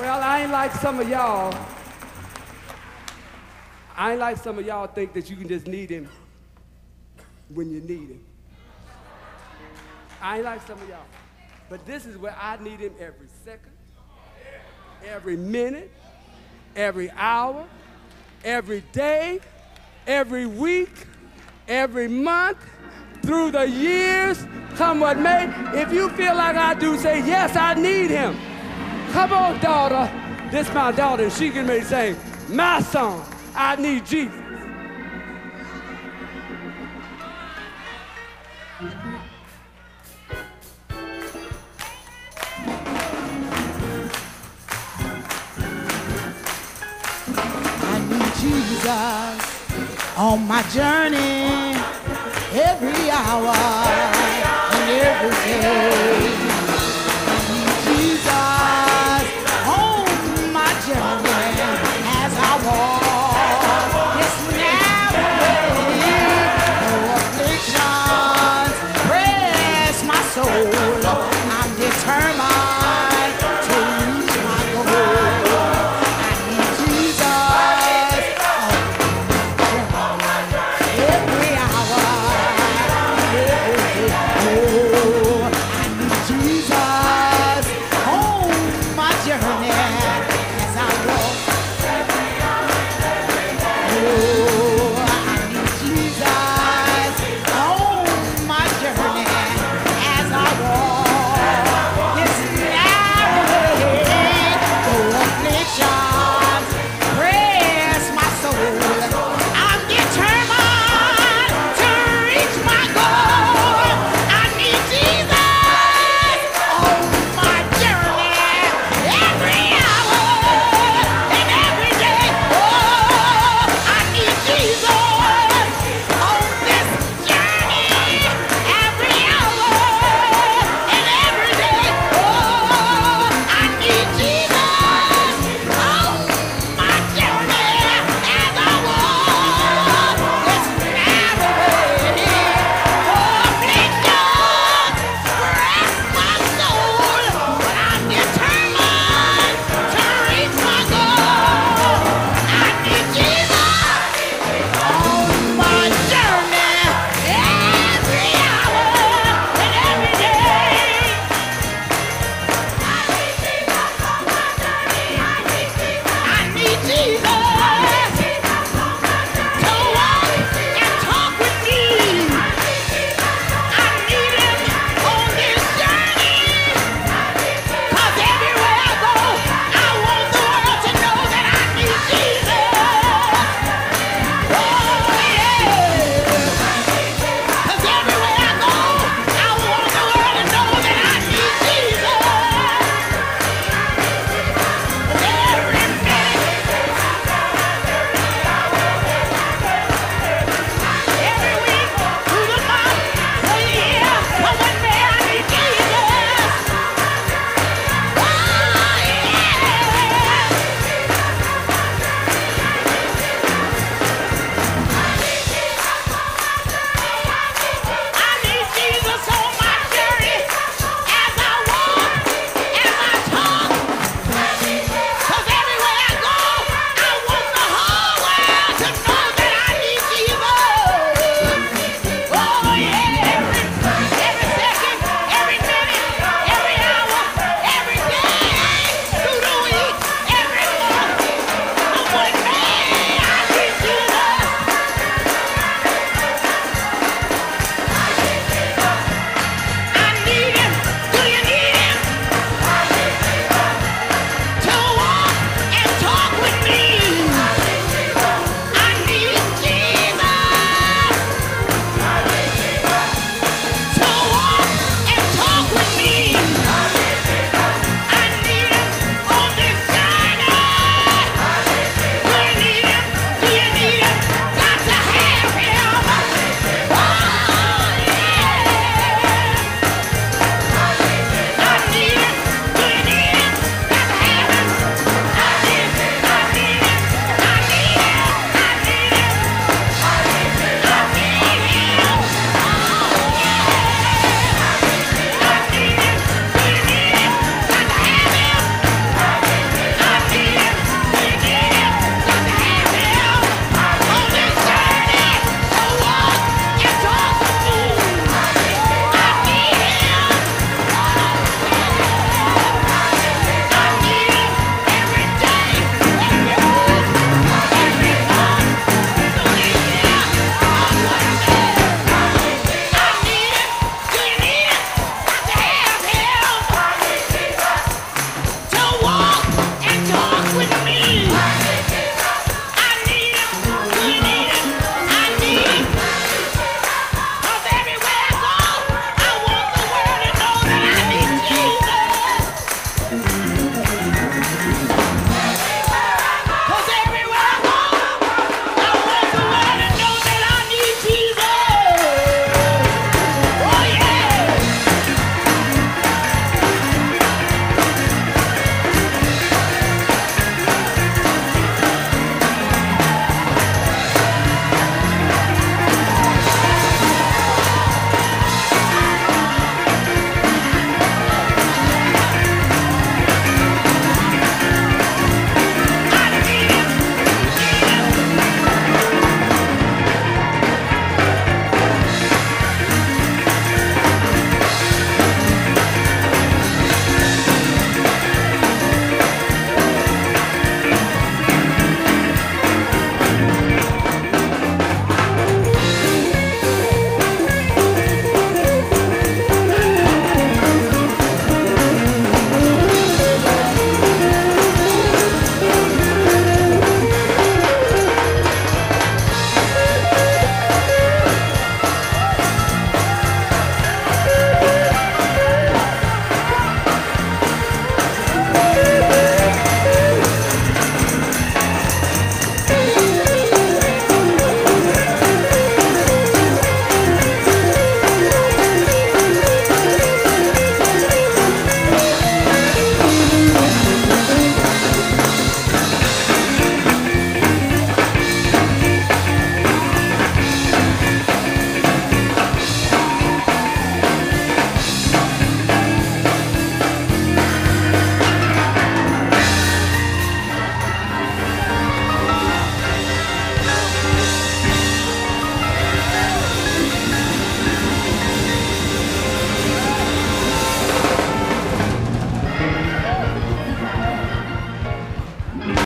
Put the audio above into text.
Well, I ain't like some of y'all. I ain't like some of y'all think that you can just need him when you need him. I ain't like some of y'all. But this is where I need him every second, every minute, every hour, every day, every week, every month, through the years, come what may. If you feel like I do, say, yes, I need him. Come on, daughter. This my daughter, she can me sing my song. I need Jesus. I need Jesus on my journey every hour and every day. Soul.